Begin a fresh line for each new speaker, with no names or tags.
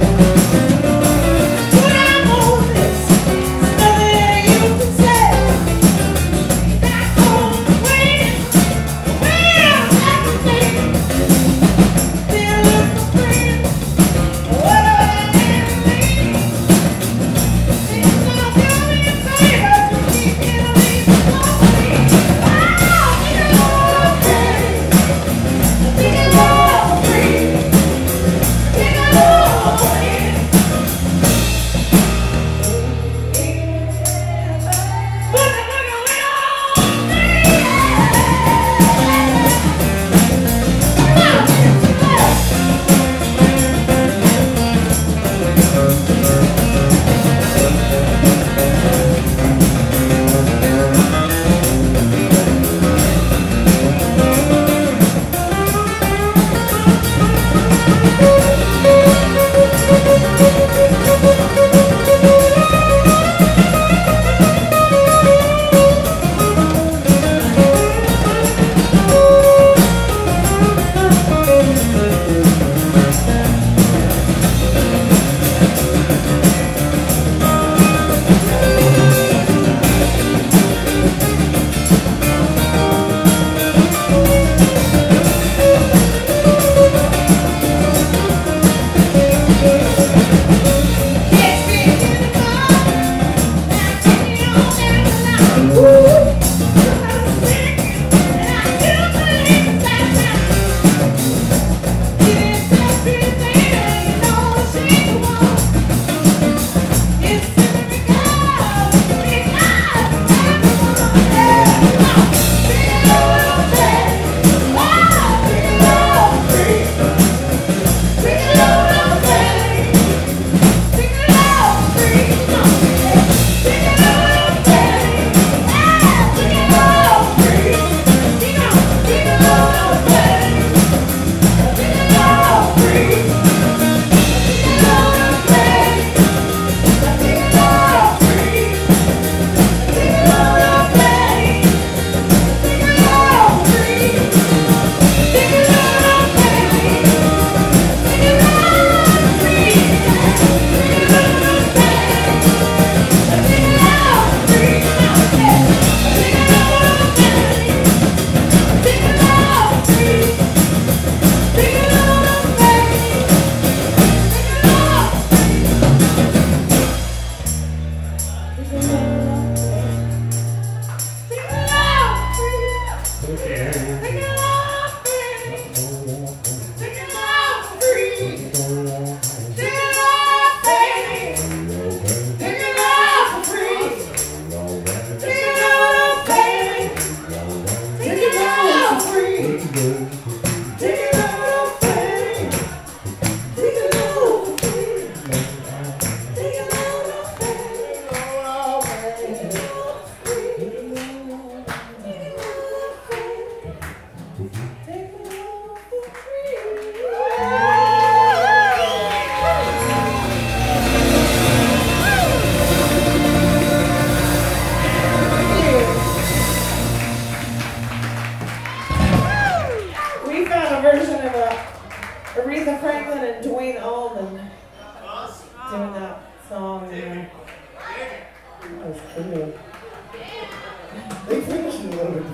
Take man. That was cool.
They finished a little bit.